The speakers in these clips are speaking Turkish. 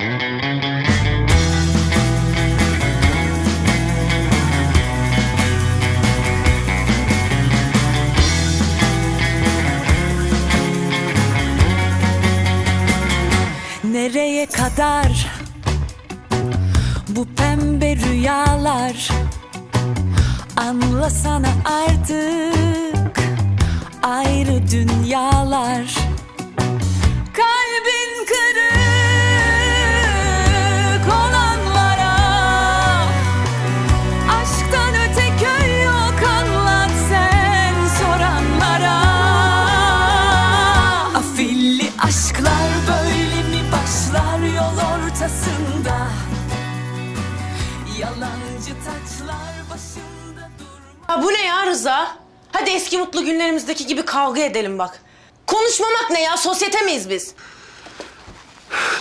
Nereye kadar bu pembe rüyalar? Anlasana artık ayrı dünyalar. Kalbin Ya bu ne ya Rıza? Hadi eski mutlu günlerimizdeki gibi kavga edelim bak. Konuşmamak ne ya? Sosyete miyiz biz?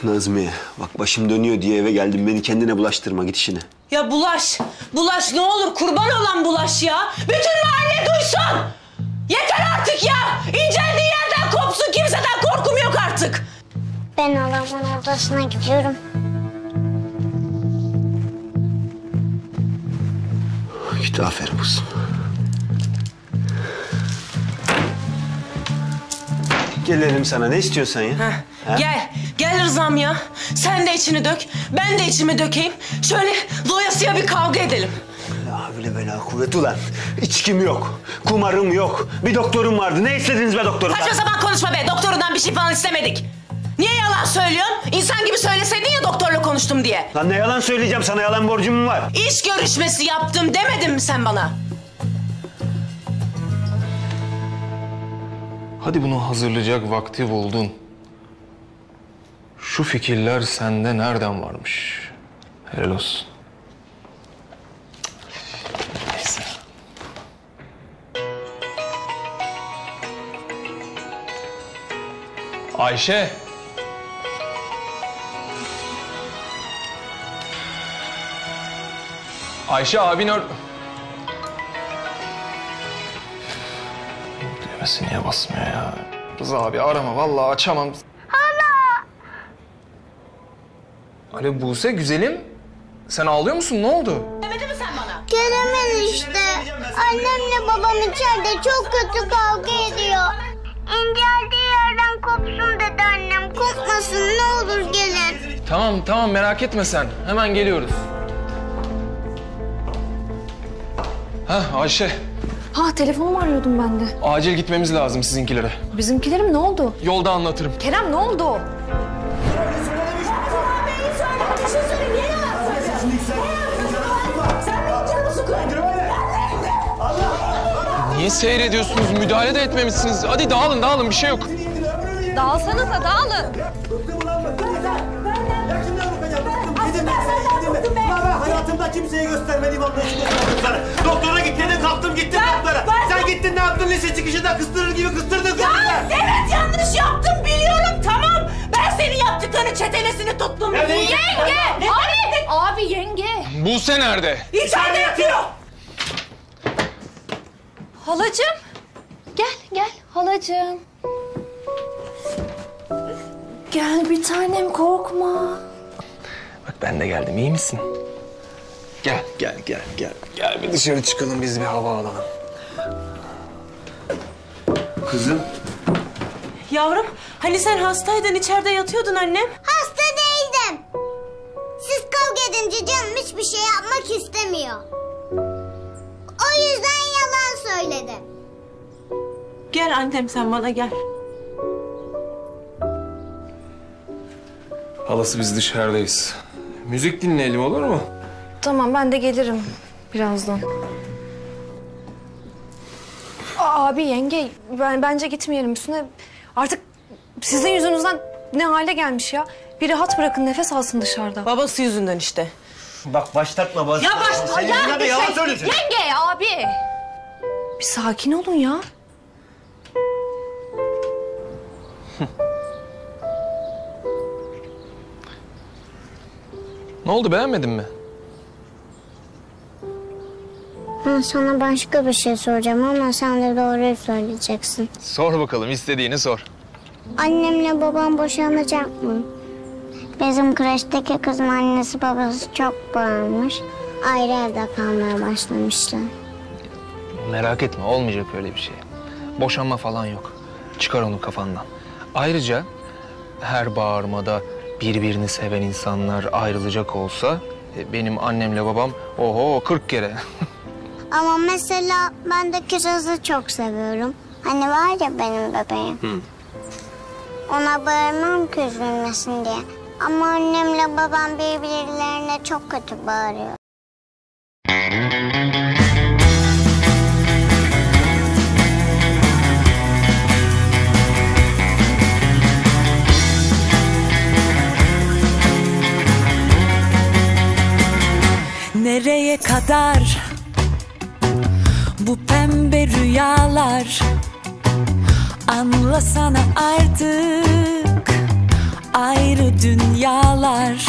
Nazmiye bak başım dönüyor diye eve geldim. Beni kendine bulaştırma git işine. Ya bulaş, bulaş ne olur kurban olan bulaş ya. Bütün mahalle duysun. Yeter artık ya. İnceldiği yerden kopsun kimseden korkum yok artık. Ben halamın odasına gidiyorum. Git aferin kızım. Gelelim sana. Ne istiyorsun sen ya? Ha? Gel, gel Rıza'm ya. Sen de içini dök, ben de içimi dökeyim. Şöyle doyasıya bir kavga edelim. La havle ve la kuvvet ulan. İçkim yok. Kumarım yok. Bir doktorum vardı. Ne istediniz be doktorumdan? Saçma sapan konuşma be. Doktorundan bir şey falan istemedik. Niye yalan söylüyorsun? İnsan gibi söyleseydin ya doktorla konuştum diye. Lan ne yalan söyleyeceğim sana yalan borcum var? İş görüşmesi yaptım demedin mi sen bana? Hadi bunu hazırlayacak vakti buldun. Şu fikirler sende nereden varmış? Helal olsun. Ayşe. Ayşe abin ör... Düğmesi niye basmıyor ya? Rıza abi arama vallahi açamam. Hala. Alo Buse güzelim. Sen ağlıyor musun? Ne oldu? Demedin mi sen bana? Gelemen işte. Annemle babam içeride çok kötü kavga ediyor. İnceldiği yerden kopsun dedi annem. Kopmasın ne olur gelin. Tamam tamam merak etme sen. Hemen geliyoruz. Hah Ayşe. Ha telefonumu arıyordum ben de. Acil gitmemiz lazım sizinkilere. Bizimkilerim ne oldu? Yolda anlatırım. Kerem ne oldu? Niye seyrediyorsunuz? Müdahale de etmemişsiniz. Hadi dağılın dağılın bir şey yok. Dağılsanıza dağılın. Ben kimseye göstermediğim anlayışı gösterdim sana. Doktora git dedin kalktım gittim doktora. Sen gittin ne yaptın lise çıkışında kıstırır gibi kıstırdın kızı. Evet yanlış yaptım biliyorum tamam. Ben senin yaptıklarını çetelesini tuttum. Ya ne- Yenge! Abi! Abi yenge. Buse nerede? İçeride yatıyor. Halacığım. Gel gel halacığım. Gel bir tanem korkma. Bak ben de geldim iyi misin? Gel gel gel gel. Gel bir dışarı çıkalım biz bir hava alalım. Kızım. Yavrum hani sen hastaydın içeride yatıyordun annem. Hasta değildim. Siz kavga edince canım hiçbir şey yapmak istemiyor. O yüzden yalan söyledim. Gel annem sen bana gel. Halası biz dışarıdayız. Müzik dinleyelim olur mu? Tamam ben de gelirim birazdan. Aa, Abi yenge ben bence gitmeyelim üstüne. Artık sizin yüzünüzden ne hale gelmiş ya. Bir rahat bırakın nefes alsın dışarıda. Babası yüzünden işte. Bak başlatma bas. Ya baş- ya de bir yalan şey- söylüyorsun. Yenge abi. Bir sakin olun ya. Ne oldu beğenmedin mi? Ben sana başka bir şey soracağım ama sen de doğruyu söyleyeceksin. Sor bakalım istediğini sor. Annemle babam boşanacak mı? Bizim kreşteki kızın annesi babası çok bağırmış. Ayrı evde kalmaya başlamışlar. Merak etme olmayacak öyle bir şey. Boşanma falan yok. Çıkar onu kafandan. Ayrıca her bağırmada birbirini seven insanlar ayrılacak olsa e, benim annemle babam oho 40 kere. Ama mesela ben de kirazı çok seviyorum. Hani var ya benim bebeğim. Ona bağırmam ki üzülmesin diye. Ama annemle babam birbirlerine çok kötü bağırıyor. Nereye kadar bu pembe rüyalar. Anlasana artık ayrı dünyalar.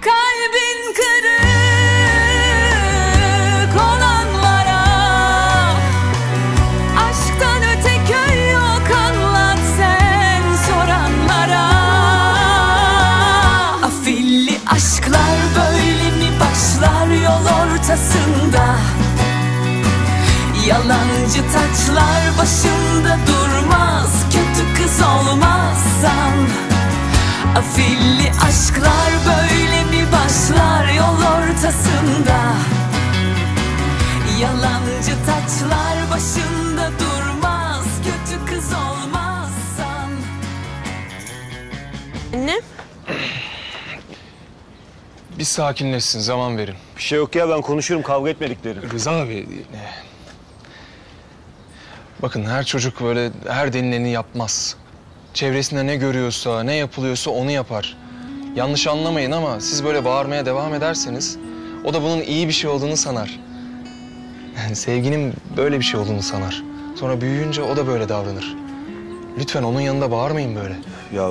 Kalbin taçlar başında durmaz Kötü kız olmazsan Afilli aşklar böyle mi başlar yol ortasında Yalancı taçlar başında durmaz Kötü kız olmazsan Anne? Bir sakinleşsin zaman verin. Bir şey yok ya ben konuşurum kavga etmedikleri. Rıza abi. Bakın her çocuk böyle her denileni yapmaz. Çevresinde ne görüyorsa, ne yapılıyorsa onu yapar. Yanlış anlamayın ama siz böyle bağırmaya devam ederseniz o da bunun iyi bir şey olduğunu sanar. Yani sevginin böyle bir şey olduğunu sanar. Sonra büyüyünce o da böyle davranır. Lütfen onun yanında bağırmayın böyle. Ya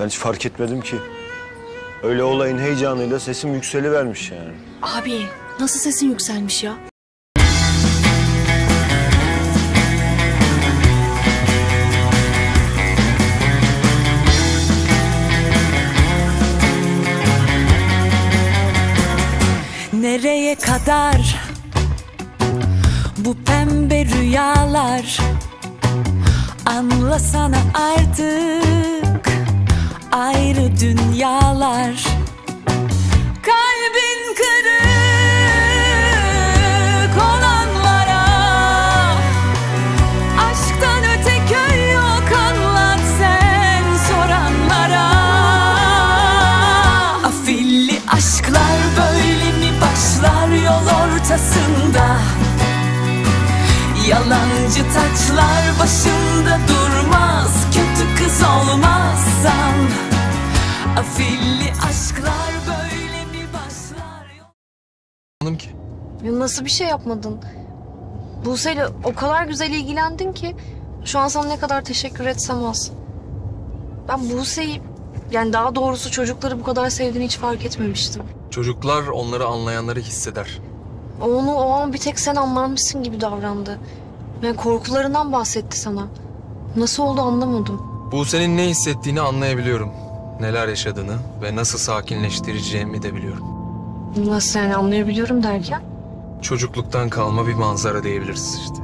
ben hiç fark etmedim ki. Öyle olayın heyecanıyla sesim yükselivermiş yani. Abi nasıl sesin yükselmiş ya? Kadar bu pembe rüyalar Anlasana artık ayrı dünyalar nasıl bir şey yapmadın? Buse'yle o kadar güzel ilgilendin ki şu an sana ne kadar teşekkür etsem az. Ben Buse'yi yani daha doğrusu çocukları bu kadar sevdiğini hiç fark etmemiştim. Çocuklar onları anlayanları hisseder. Onu o an bir tek sen anlarmışsın gibi davrandı. Yani korkularından bahsetti sana. Nasıl oldu anlamadım. Buse'nin ne hissettiğini anlayabiliyorum. Neler yaşadığını ve nasıl sakinleştireceğimi de biliyorum. Nasıl yani anlayabiliyorum derken? Çocukluktan kalma bir manzara diyebiliriz işte.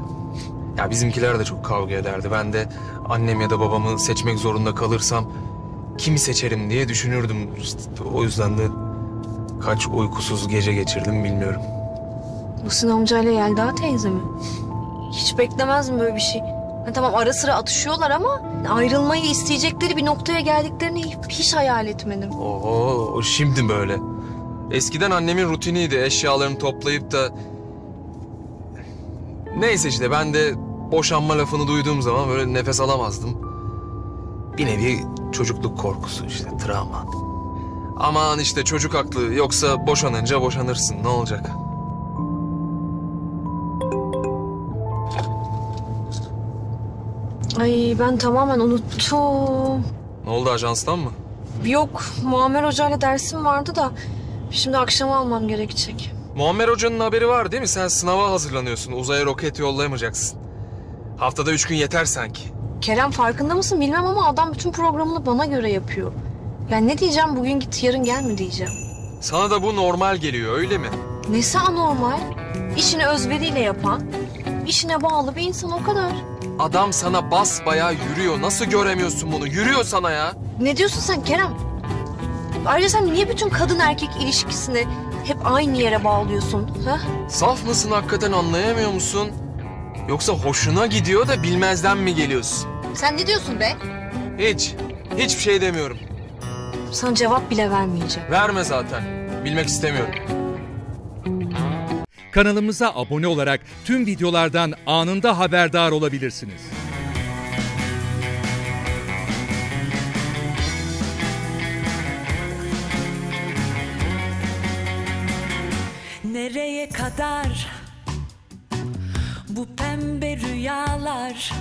Ya bizimkiler de çok kavga ederdi. Ben de annem ya da babamı seçmek zorunda kalırsam kimi seçerim diye düşünürdüm. İşte o yüzden de kaç uykusuz gece geçirdim bilmiyorum. Muhsin amcayla Yelda teyze mi? Hiç beklemezdim böyle bir şey. Ha, tamam ara sıra atışıyorlar ama ayrılmayı isteyecekleri bir noktaya geldiklerini hiç, hayal etmedim. Oo, şimdi böyle. Eskiden annemin rutiniydi eşyalarını toplayıp da... Neyse işte ben de boşanma lafını duyduğum zaman böyle nefes alamazdım. Bir nevi çocukluk korkusu işte travma. Aman işte çocuk haklı yoksa boşanınca boşanırsın ne olacak? Ay ben tamamen unuttum. Ne oldu ajanstan mı? Yok Muammer Hoca ile dersim vardı da şimdi akşama almam gerekecek. Muammer Hoca'nın haberi var değil mi? Sen sınava hazırlanıyorsun. Uzaya roket yollayamayacaksın. Haftada üç gün yeter sanki. Kerem farkında mısın bilmem ama adam bütün programını bana göre yapıyor. Yani ne diyeceğim bugün git yarın gel mi diyeceğim. Sana da bu normal geliyor öyle mi? Nesi anormal? İşini özveriyle yapan, işine bağlı bir insan o kadar. Adam sana bas bayağı yürüyor. Nasıl göremiyorsun bunu? Yürüyor sana ya. Ne diyorsun sen Kerem? Ayrıca sen niye bütün kadın erkek ilişkisini hep aynı yere bağlıyorsun? Ha? Saf mısın hakikaten anlayamıyor musun? Yoksa hoşuna gidiyor da bilmezden mi geliyorsun? Sen ne diyorsun be? Hiç. Hiçbir şey demiyorum. Sana cevap bile vermeyeceğim. Verme zaten. Bilmek istemiyorum. Kanalımıza abone olarak tüm videolardan anında haberdar olabilirsiniz. Nereye kadar. Bu pembe rüyalar